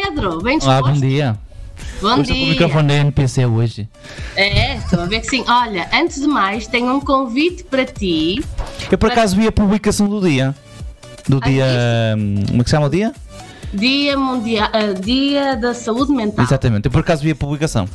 Pedro, bem Olá, disposto? bom dia. Bom Hoje estou com o dia. microfone da NPC hoje. É, estou a ver que sim. Olha, antes de mais, tenho um convite para ti. Eu por acaso vi a publicação do dia. Do Ah, dia. hum, Como é que se chama o dia? Dia Mundial, ah, Dia da Saúde Mental. Exatamente, eu por acaso vi a publicação.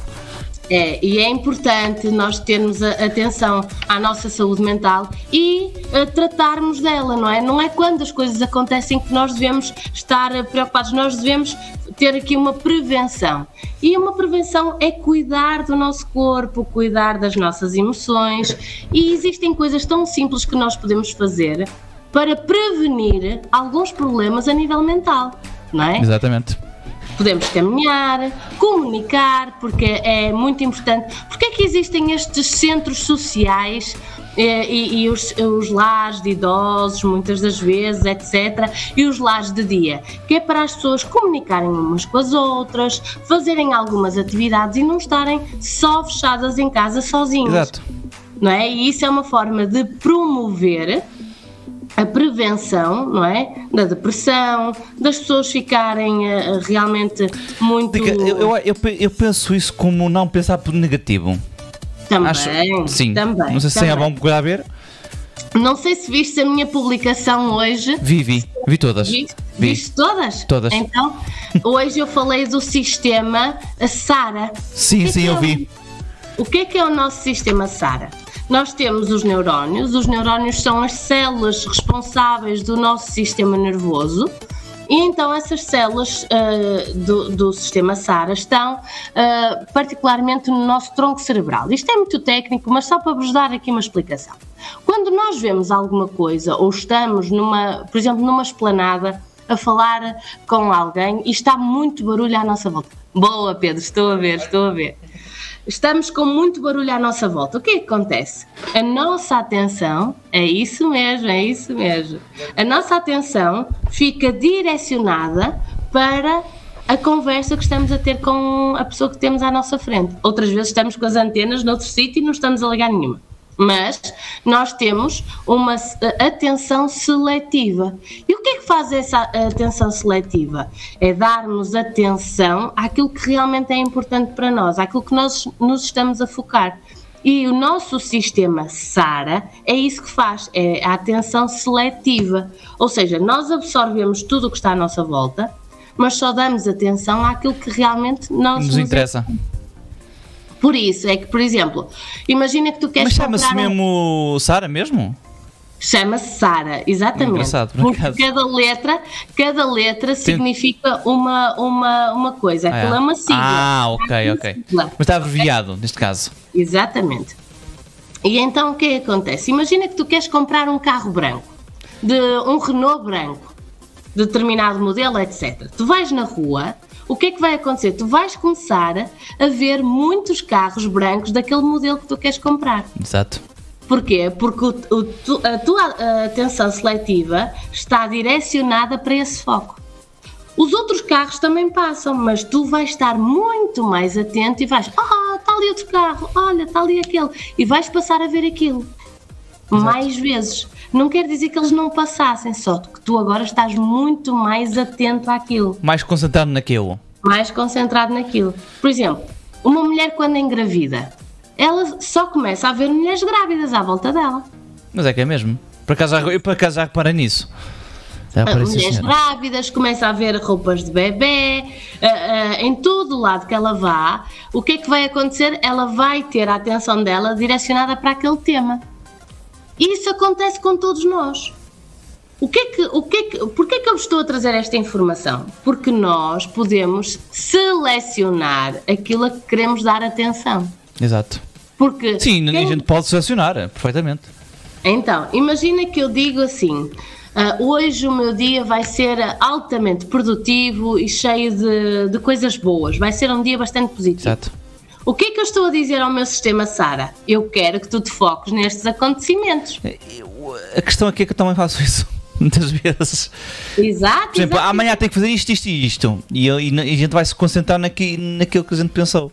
É, e é importante nós termos atenção à nossa saúde mental e ah, tratarmos dela, não é? Não é quando as coisas acontecem que nós devemos estar ah, preocupados, nós devemos ter aqui uma prevenção. E uma prevenção é cuidar do nosso corpo, cuidar das nossas emoções, e existem coisas tão simples que nós podemos fazer para prevenir alguns problemas a nível mental, não é? Exatamente. Podemos caminhar, comunicar, porque é muito importante. Porque é que existem estes centros sociais eh, e, e os, os lares de idosos, muitas das vezes, etc., e os lares de dia? Que é para as pessoas comunicarem umas com as outras, fazerem algumas atividades e não estarem só fechadas em casa sozinhas Exato. não é? E isso é uma forma de promover prevenção, não é? Da depressão, das pessoas ficarem eh, realmente muito. Diga, Eu, eu, eu, pe- eu penso isso como não pensar por negativo. também, Acho, sim. também. não sei se também. é bom procurar ver. Não sei se viste a minha publicação hoje. Vi, vi, vi todas. Vi. viste todas? Todas. Então, hoje eu falei do sistema SARA. Sim, O que é sim, que eu é o- vi. O que é que é o nosso sistema SARA? Nós temos os neurónios, os neurónios são as células responsáveis do nosso sistema nervoso. E então essas células ah, do, do sistema SARA estão ah, particularmente no nosso tronco cerebral. Isto é muito técnico, mas só para vos dar aqui uma explicação. Quando nós vemos alguma coisa ou estamos numa, por exemplo, numa esplanada a falar com alguém e está muito barulho à nossa volta. Boa, Pedro, estou a ver, estou a ver. Estamos com muito barulho à nossa volta. O que é que acontece? A nossa atenção, é isso mesmo, é isso mesmo. A nossa atenção fica direcionada para a conversa que estamos a ter com a pessoa que temos à nossa frente. Outras vezes estamos com as antenas noutro sítio e não estamos a ligar nenhuma. Mas nós temos uma eh, atenção seletiva. E o que é que faz essa atenção seletiva? É darmos atenção àquilo que realmente é importante para nós, àquilo que nós nos estamos a focar. E o nosso sistema SARA é isso que faz, é a atenção seletiva. Ou seja, nós absorvemos tudo o que está à nossa volta, mas só damos atenção àquilo que realmente nós Nos interessa. Por isso, é que, por exemplo, imagina que tu queres Mas chama-se comprar um- mesmo Sara mesmo? Chama-se Sara, exatamente. Engraçado, por Porque acaso. cada letra, cada letra significa uma, uma, uma coisa. Aquilo é uma sigla. Ah, ok, ok. sigla. Mas está abreviado, neste caso. Exatamente. E então o que é que acontece? Imagina que tu queres comprar um carro branco, de um Renault branco, de determinado modelo, etc. Tu vais na rua, o que é que vai acontecer? Tu vais começar a ver muitos carros brancos daquele modelo que tu queres comprar. Exato. Porquê? Porque o- o a tua atenção seletiva está direcionada para esse foco. Os outros carros também passam, mas tu vais estar muito mais atento e vais, ah, está ali outro carro, olha, está ali aquele, e vais passar a ver aquilo mais vezes. Não quer dizer que eles não passassem, só que tu agora estás muito mais atento àquilo, Mais concentrado naquilo. mais concentrado naquilo. Por exemplo, uma mulher quando engravida, ela só começa a ver mulheres grávidas à volta dela. Mas é que é mesmo. Por acaso, já- eu por acaso já reparei nisso. Sim, mulheres grávidas, começa a ver roupas de bebê, ah, ah, em todo o lado que ela vá, o que é que vai acontecer? Ela vai ter a atenção dela direcionada para aquele tema. E isso acontece com todos nós. O que é que, o que é que, porquê é que eu vos estou a trazer esta informação? Porque nós podemos selecionar aquilo a que queremos dar atenção. Exato. Porque Sim, quem- a gente pode selecionar, eh, perfeitamente. então, imagina que eu digo assim: ah, hoje o meu dia vai ser altamente produtivo e cheio de, de coisas boas, vai ser um dia bastante positivo. Exato. O que é que eu estou a dizer ao meu sistema Sara? Eu quero que tu te foques nestes acontecimentos. Eu- a questão aqui é que eu também faço isso. Muitas vezes. Exato. Por exemplo, exato. amanhã tem que fazer isto, isto e isto. E, eu- e a gente vai se concentrar naqui, naquilo que a gente pensou.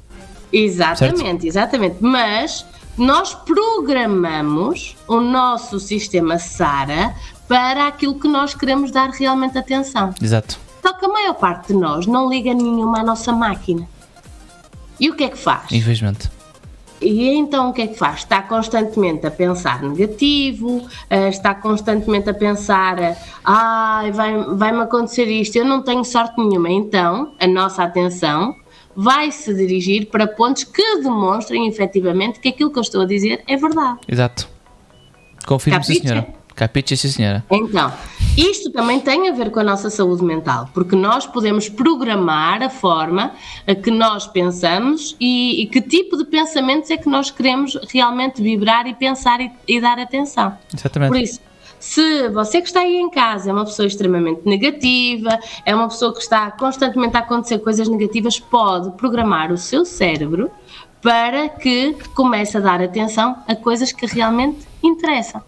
Exatamente, exatamente. Mas nós programamos o nosso sistema SARA para aquilo que nós queremos dar realmente atenção. Exato. Só que a maior parte de nós não liga nenhuma à nossa máquina. E o que é que faz? Infelizmente. E então o que é que faz? Está constantemente a pensar negativo, eh, está constantemente a pensar, ai, vai-me vai acontecer isto, eu não tenho sorte nenhuma. Então, a nossa atenção vai se dirigir para pontos que demonstrem efetivamente que aquilo que eu estou a dizer é verdade. Exato. Confirmo, sim, senhora. Capiche, sim, senhora. Então, isto também tem a ver com a nossa saúde mental, porque nós podemos programar a forma a que nós pensamos e, e que tipo de pensamentos é que nós queremos realmente vibrar e pensar e, e dar atenção. Exatamente. Por isso, se você que está aí em casa é uma pessoa extremamente negativa, é uma pessoa que está constantemente a acontecer coisas negativas, pode programar o seu cérebro para que comece a dar atenção a coisas que realmente interessam.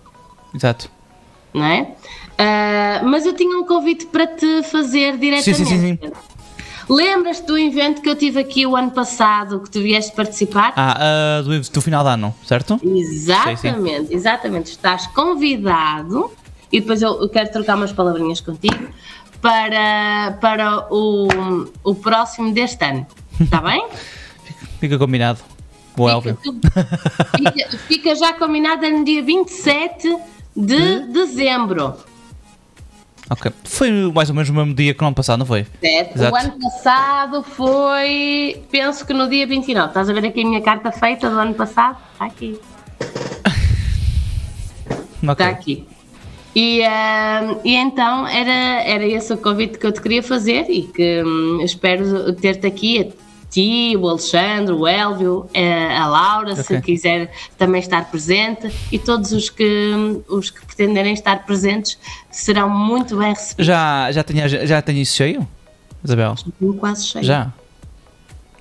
Exato. Não é? Uh, mas eu tinha um convite para te fazer diretamente. Sim, sim, sim. Lembras-te do evento que eu tive aqui o ano passado que tu vieste participar? Ah, uh, do, do, final de ano, certo? Exatamente, sim, exatamente. Estás convidado e depois eu quero trocar umas palavrinhas contigo para, para o, o próximo deste ano. Está bem? fica, fica combinado. Boa, Elvio. Fica, fica, já combinado no dia 27 de dezembro. Ok. Foi mais ou menos o mesmo dia que no ano passado, não foi? Certo. O ano passado foi, penso que no dia 29. Estás a ver aqui a minha carta feita do ano passado? Está aqui. okay. Está aqui. E, uh, e então era, era esse o convite que eu te queria fazer e que um, espero ter-te aqui ti, o Alexandre, o Elvio, eh, a Laura, okay. se quiser também estar presente, e todos os que, os que pretenderem estar presentes serão muito bem recebidos. Já, já, tenho, já tenho isso cheio, Isabel? Já tenho quase cheio. Já?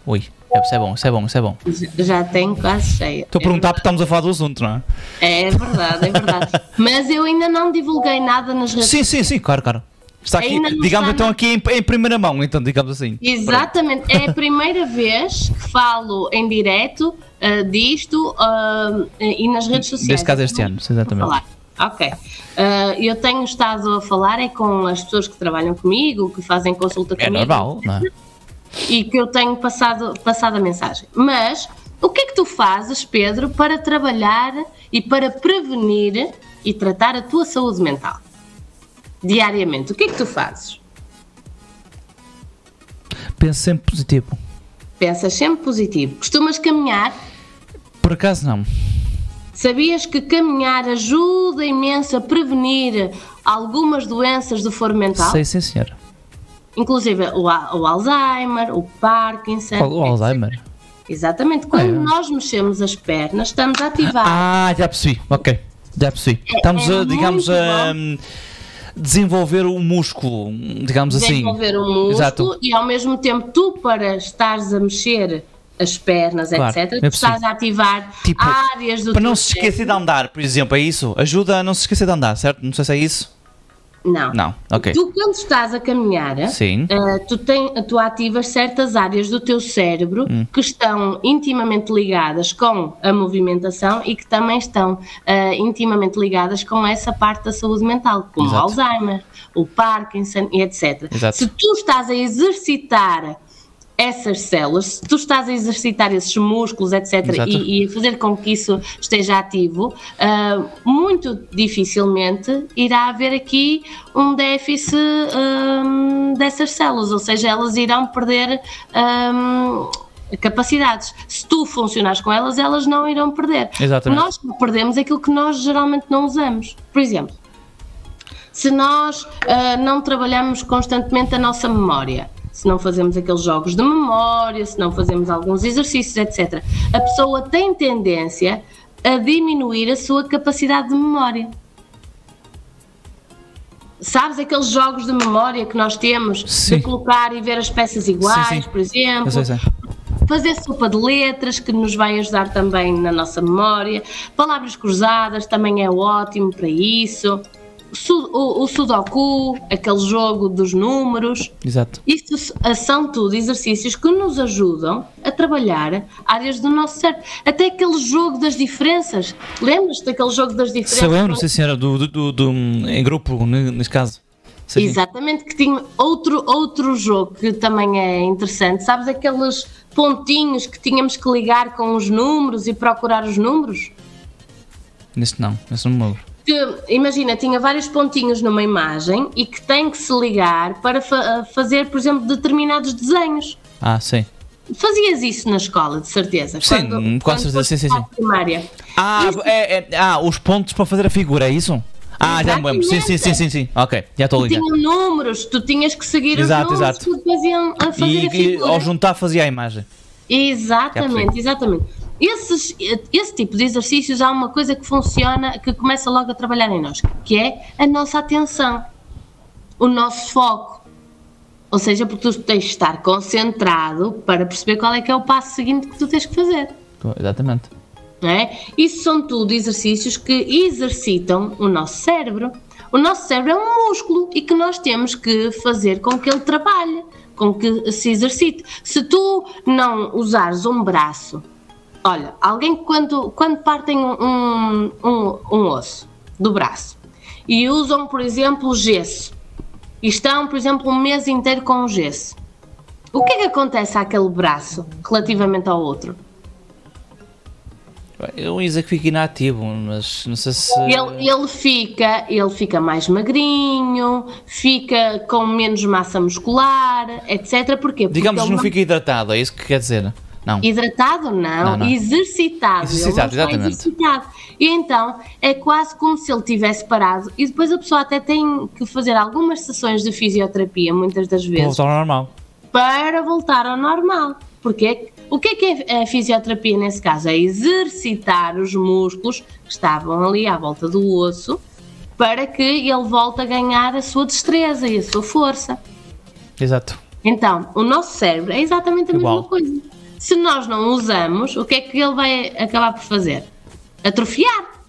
Ui, isso é bom, isso é bom, isso é bom. Já tenho quase cheio. Estou a é perguntar porque estamos a falar do assunto, não é? É verdade, é verdade. Mas eu ainda não divulguei nada nas redes Sim, sim, sim, claro, claro. Está aqui, digamos então aqui em, em, primeira mão, então, digamos assim. Exatamente, Pronto. é a primeira vez que falo em direto uh, disto uh, e nas redes sociais. Neste caso este ano, exatamente. Ok. Uh, eu tenho estado a falar é com as pessoas que trabalham comigo, que fazem consulta é comigo. É normal, não é? E que eu tenho passado, passado a mensagem. Mas o que é que tu fazes, Pedro, para trabalhar e para prevenir e tratar a tua saúde mental? Diariamente, o que é que tu fazes? Penso sempre positivo. Pensas sempre positivo. Costumas caminhar? Por acaso não. Sabias que caminhar ajuda imenso a prevenir algumas doenças do foro mental? Sei, sim, senhora. Inclusive o, o Alzheimer, o Parkinson. O, o Alzheimer? Exatamente. Quando ah, é. nós mexemos as pernas, estamos a ativar. Ah, já percebi. Ok. Já percebi. É, estamos, é a, digamos, a desenvolver o músculo, digamos desenvolver assim. Desenvolver o músculo Exato. e ao mesmo tempo tu para estares a mexer as pernas, claro, etc. É estás a ativar tipo, áreas do Para não se esquecer de andar, por exemplo, é isso? Ajuda a não se esquecer de andar, certo? Não sei se é isso. Não. Não, ok. Tu, quando estás a caminhar, uh, tu, tem, tu ativas certas áreas do teu cérebro hum. que estão intimamente ligadas com a movimentação e que também estão uh, intimamente ligadas com essa parte da saúde mental, como Exato. o Alzheimer, o Parkinson e etc. Exato. Se tu estás a exercitar essas células, se tu estás a exercitar esses músculos, etc., e, e, fazer com que isso esteja ativo, uh, muito dificilmente irá haver aqui um déficit um, dessas células, ou seja, elas irão perder. Um, capacidades. Se tu funcionares com elas, elas não irão perder. Exatamente. Nós perdemos aquilo que nós geralmente não usamos. Por exemplo, se nós uh, não trabalhamos constantemente a nossa memória, se não fazemos aqueles jogos de memória, se não fazemos alguns exercícios, etc. A pessoa tem tendência a diminuir a sua capacidade de memória. Sabes aqueles jogos de memória que nós temos sim. de colocar e ver as peças iguais, sim, sim. por exemplo? Fazer sopa de letras, que nos vai ajudar também na nossa memória. Palavras cruzadas também é ótimo para isso o, o Sudoku, aquele jogo dos números. Exato. Isso são tudo exercícios que nos ajudam a trabalhar áreas do nosso cérebro. Até aquele jogo das diferenças. Lembras-te daquele jogo das diferenças? Se lembro, sim senhora, do, do, do, do, em grupo, neste caso. Sim. Exatamente, que tinha outro, outro jogo que também é interessante. Sabes aqueles pontinhos que tínhamos que ligar com os números e procurar os números? Neste não, neste não me lembro. Que, imagina, tinha vários pontinhos numa imagem e que tem que se ligar para fa- fazer, por exemplo, determinados desenhos. Ah, sim. Fazias isso na escola, de certeza. Sim, com quando certeza, foste sim, sim, sim. Primária. Ah, Isso- é, é- ah, os pontos para fazer a figura, é isso? Ah, já me lembro. Sim, sim, sim, sim, sim. Ok, já estou ligado. Tinham números, tu tinhas que seguir Exato, os números exato. que depois iam a fazer E, a e figura. ao juntar fazia a imagem. Exatamente, exatamente. Esses, esse tipo de exercícios há uma coisa que funciona, que começa logo a trabalhar em nós, que é a nossa atenção, o nosso foco. Ou seja, porque tu tens de estar concentrado para perceber qual é que é o passo seguinte que tu tens que fazer. Exatamente. Não é? Isso são tudo exercícios que exercitam o nosso cérebro. O nosso cérebro é um músculo e que nós temos que fazer com que ele trabalhe, com que se exercite. Se tu não usares um braço, olha, alguém quando, quando partem um, um, um osso do braço e usam, por exemplo, gesso e estão, por exemplo, um mês inteiro com o gesso, o que é que acontece àquele braço relativamente ao outro? Eu ia dizer que fica inativo, mas não sei se. Ele, ele fica, ele fica mais magrinho, fica com menos massa muscular, etc. Porquê? Porque Digamos que ele não fica hidratado, é isso que quer dizer? Não. Hidratado não, Não, não. exercitado. Exercitado, exatamente. exercitado. E então é quase como se ele tivesse parado. E depois a pessoa até tem que fazer algumas sessões de fisioterapia, muitas das vezes, voltar ao normal. para voltar ao normal. Porque o que é que é a fisioterapia nesse caso? É exercitar os músculos que estavam ali à volta do osso para que ele volte a ganhar a sua destreza e a sua força. Exato. Então, o nosso cérebro é exatamente a Igual. mesma coisa. Se nós não usamos, o que é que ele vai acabar por fazer? Atrofiar.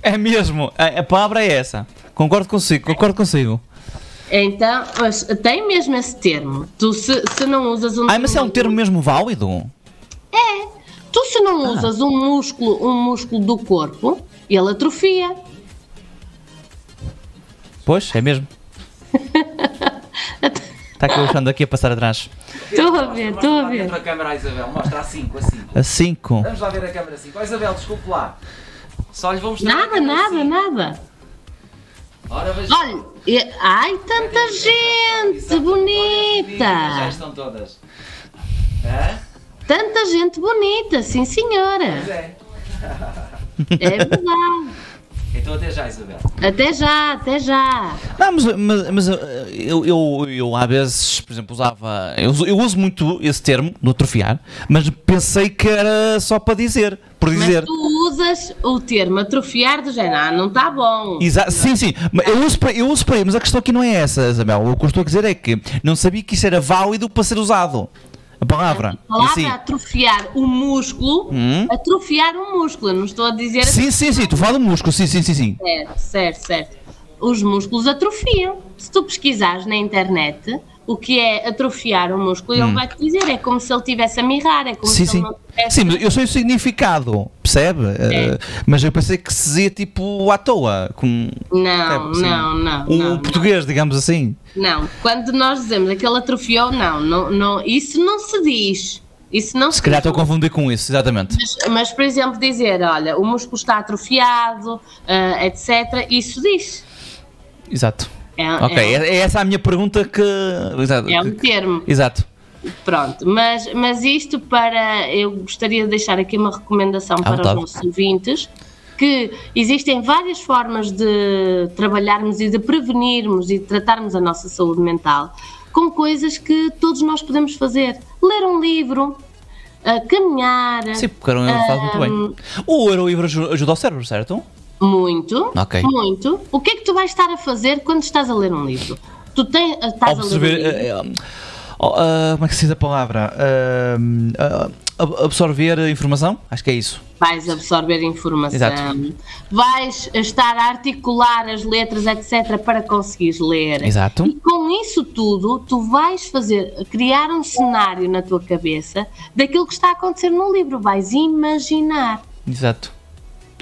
É mesmo, a, a palavra é essa. Concordo consigo, concordo consigo. Então, mas tem mesmo esse termo. Tu, se, se não usas um Ah, mas é um termo mesmo válido? Tu se Ah. não usas um músculo, um músculo do corpo, ele atrofia. Pois, é mesmo. Está aqui o Alexandre aqui a passar atrás. Estou a ver, estou a ver. Entra a câmera a Isabel, mostra a 5, a 5. A 5. Vamos lá ver a câmera 5. Ó Isabel, desculpe lá. Só lhes vou mostrar. Nada, nada, cinco. nada. Ora, veja. Olha, e- ai, tanta gente Exato. Já bonita. estão todas. Hã? Tanta gente bonita, sim Pois senhora. é. É verdade. Então até já, Isabel. Até já, até já. Não, mas, mas, mas, uh, eu, eu, eu às vezes, por exemplo, usava. Eu, uso- eu uso muito esse termo, no atrofiar, mas pensei que era só para dizer. Por Mas dizer. tu usas o termo atrofiar do género, ah, não está bom. Exa sim, sim, mas eu uso, para, eu uso para mas a questão aqui não é essa, Isabel. O que eu estou a dizer é que não sabia que isso era válido para ser usado. A palavra. A palavra si. atrofiar o músculo, Hum? atrofiar o músculo, não estou a dizer Sim, sim, sim, tu fala músculo, sim, sim, sim, sim. Certo, certo, certo. Os músculos atrofiam. Se tu pesquisares na internet o que é atrofiar o músculo, ele vai te dizer, é como se ele estivesse a mirrar, é como Hum. Sim, se sim. ele não tivesse. Sim, mas eu sei o significado, percebe? É. Uh, mas eu pensei que se dizia tipo à toa, com Não, Sim. não, não, um não, português, digamos assim. não. Quando nós dizemos aquele atrofiou, não, não, não, isso não se diz. Isso não se, Se calhar estou a confundir com isso, exatamente. Mas, mas, por exemplo, dizer, olha, o músculo está atrofiado, ah, etc., isso diz. Exato. É, Ok, é, é, é essa a minha pergunta que. Exato. é um termo. Exato. Pronto, mas, mas isto para. Eu gostaria de deixar aqui uma recomendação para vontade. os nossos ouvintes: que existem várias formas de trabalharmos e de prevenirmos e de tratarmos a nossa saúde mental com coisas que todos nós podemos fazer. Ler um livro, ah, caminhar. Sim, porque era um faz muito bem. O Eurolivro aju- ajuda ao cérebro, certo? Muito, muito. O que é que tu vais estar a fazer quando estás a ler um livro? Tu tens, estás Observer. a ler um livro. eh, eh, oh, ah, como é que se diz a palavra? Ab- absorver informação? Acho que é isso. Vais absorver informação, Exato. vais estar a articular as letras, etc., para conseguires ler. Exato. E com isso tudo, tu vais fazer, criar um cenário na tua cabeça daquilo que está a acontecer no livro. Vais imaginar. Exato.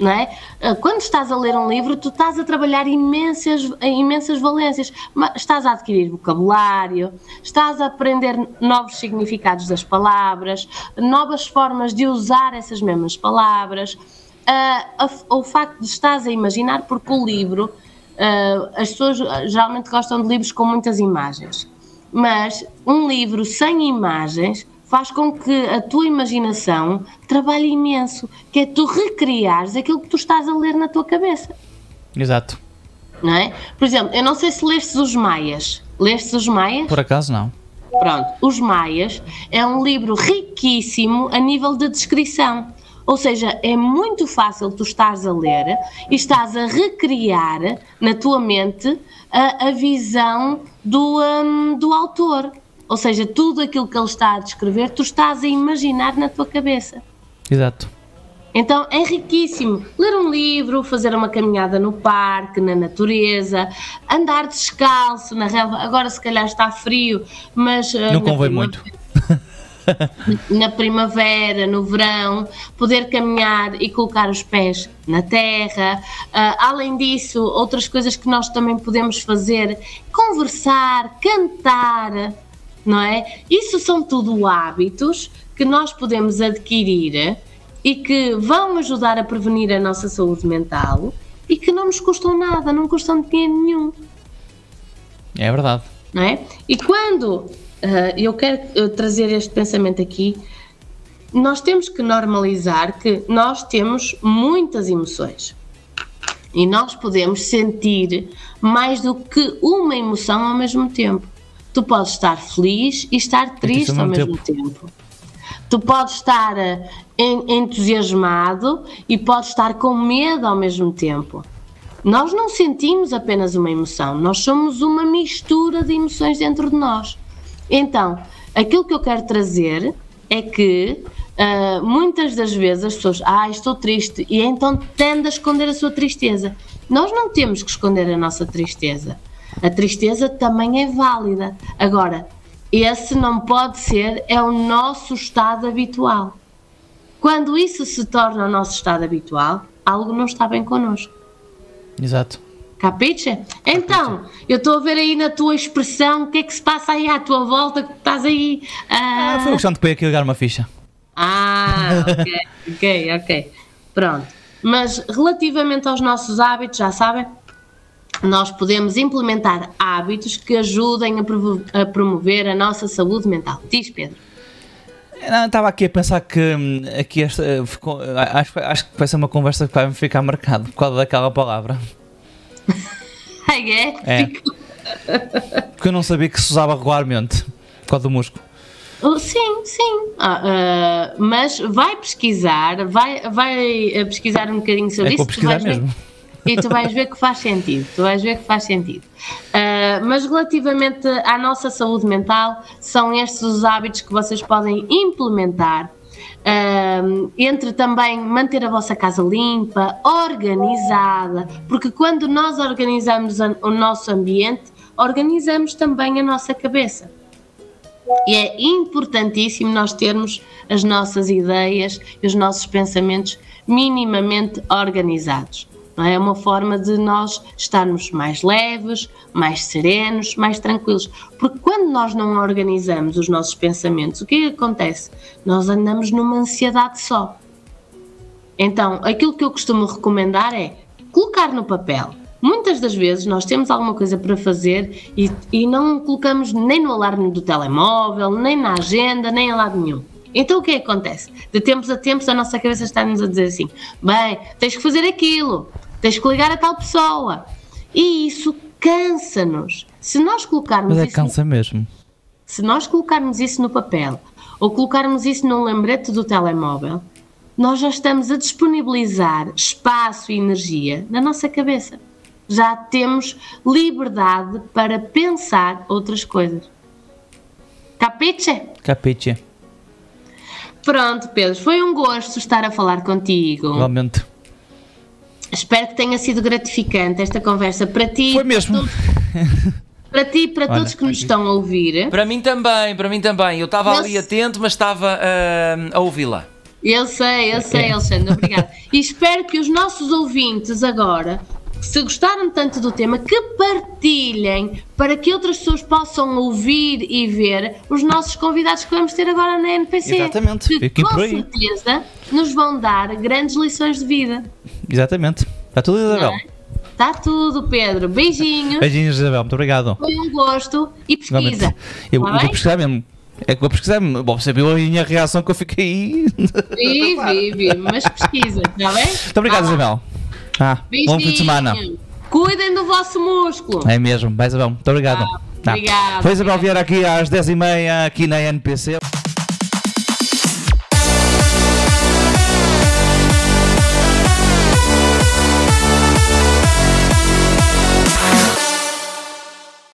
Não é? Ah, Quando estás a ler um livro, tu estás a trabalhar imensas, imensas valências. Estás a adquirir vocabulário, estás a aprender novos significados das palavras, novas formas de usar essas mesmas palavras. A- o facto de estás a imaginar, porque o livro, ah, as pessoas geralmente gostam de livros com muitas imagens, mas um livro sem imagens faz com que a tua imaginação trabalhe imenso, que é tu recriares aquilo que tu estás a ler na tua cabeça, Exato. não é? Por exemplo, eu não sei se lestes os Maias. Lestes os Maias? Por acaso não. Pronto, Os Maias é um livro riquíssimo a nível de descrição. Ou seja, é muito fácil tu estás a ler e estás a recriar na tua mente a, a visão do, hum, do autor. Ou seja, tudo aquilo que ele está a descrever, tu estás a imaginar na tua cabeça. Exato. Então é riquíssimo ler um livro, fazer uma caminhada no parque, na natureza, andar descalço na relva. Agora se calhar está frio, mas eh, Não convém muito. Na primavera, no verão, poder caminhar e colocar os pés na terra. Ah, além disso, outras coisas que nós também podemos fazer, conversar, cantar, não é? Isso são tudo hábitos que nós podemos adquirir e que vão ajudar a prevenir a nossa saúde mental e que não nos custam nada, não custam dinheiro nenhum É verdade. não é? E quando ah, eu quero trazer este pensamento aqui, nós temos que normalizar que nós temos muitas emoções e nós podemos sentir mais do que uma emoção ao mesmo tempo. Tu podes estar feliz e estar triste ao mesmo tempo. Tu podes estar eh, en- entusiasmado e podes estar com medo ao mesmo tempo. Nós não sentimos apenas uma emoção, nós somos uma mistura de emoções dentro de nós. Então, aquilo que eu quero trazer é que ah, muitas das vezes as pessoas, ah, estou triste, e então tende a esconder a sua tristeza. Nós não temos que esconder a nossa tristeza. A tristeza também é válida. Agora, esse não pode ser, é o nosso estado habitual. Quando isso se torna o nosso estado habitual, algo não está bem connosco. Exato. Capiche? Então, eu estou a ver aí na tua expressão o que é que se passa aí à tua volta, que estás aí. Ah, ah, foi o questão de pegar aqui ligar uma ficha. ah, ok, ok, ok. Pronto. Mas relativamente aos nossos hábitos, já sabem, nós podemos implementar hábitos que ajudem a, a promover a nossa saúde mental. Diz, Pedro. Não, estava aqui a pensar que hum, aqui esta, eh, ficou- acho, acho que vai ser uma conversa que vai me ficar marcado por causa daquela palavra. É? É. Porque eu não sabia que se usava regularmente por causa do músculo. Oh, Sim, sim. Ah, ah, mas vai pesquisar, vai, vai eh, pesquisar um bocadinho sobre É isso. para pesquisar vais ver- mesmo. E tu vais ver que faz sentido. Tu vais ver que faz sentido. Ah, mas relativamente à nossa saúde mental, são estes os hábitos que vocês podem implementar. Ah, entre também manter a vossa casa limpa, organizada, porque quando nós organizamos o nosso ambiente, organizamos também a nossa cabeça. E é importantíssimo nós termos as nossas ideias e os nossos pensamentos minimamente organizados. Não é? é uma forma de nós estarmos mais leves, mais serenos, mais tranquilos. Porque quando nós não organizamos os nossos pensamentos, o que é que acontece? Nós andamos numa ansiedade só. Então, aquilo que eu costumo recomendar é colocar no papel. Muitas das vezes nós temos alguma coisa para fazer e, e não colocamos nem no alarme do telemóvel, nem na agenda, nem em lado nenhum. Então o que é que acontece? De tempos a tempos a nossa cabeça está-nos a dizer assim: bem, tens que fazer aquilo, tens que ligar a tal pessoa. E isso cansa-nos. Se nós colocarmos Mas é isso cansa mesmo. se nós colocarmos isso no papel ou colocarmos isso num lembrete do telemóvel, nós já estamos a disponibilizar espaço e energia na nossa cabeça. Já temos liberdade para pensar outras coisas. Capiche? Capiche. Pronto, Pedro, foi um gosto estar a falar contigo. Igualmente. Espero que tenha sido gratificante esta conversa para ti, Foi mesmo. para ti e para Olha, todos que nos estão a ouvir. Para mim também, para mim também. Eu estava ali atento, mas estava ah, a ouvi-la. Eu sei, eu sei, É. Alexandre, obrigada. E espero que os nossos ouvintes agora, se gostaram tanto do tema, que partilhem para que outras pessoas possam ouvir e ver os nossos convidados que vamos ter agora na NPC. Exatamente, Que fiquem com certeza nos vão dar grandes lições de vida. Exatamente. Está tudo, Isabel. Está tudo, Pedro. Beijinhos. Beijinhos, Isabel. Muito obrigado. Foi um gosto e pesquisa. Igualmente. Eu, Tá eu vou pesquisar mesmo. É que vou pesquisar. Bom, você viu a minha reação que eu fiquei. Vi, vi, vi, mas pesquisa, está bem? Muito obrigado, Tá lá. Isabel. Ah, bom fim de semana. Beijinho. Cuidem do vosso músculo. É mesmo. Vai, Isabel. Muito obrigado. Ah, obrigada. Foi Isabel Vieira aqui às 10h30 aqui na NPC.